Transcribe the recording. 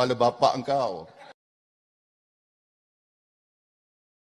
kepala bapa engkau.